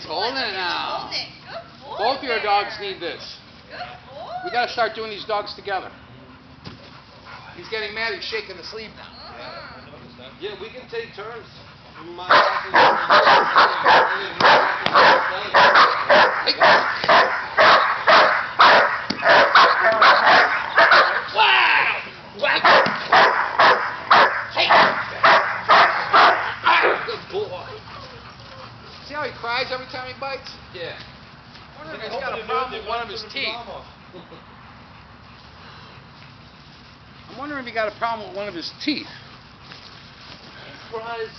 he's holding it now. Hold it. Good boy. Both your dogs need this. We gotta start doing these dogs together. He's getting mad. He's shaking the sleeve now. Uh-uh. Yeah, we can take turns. See how he cries every time he bites? Yeah. I wonder if he's got a problem with one of his teeth. I'm wondering if he got a problem with one of his teeth. Surprised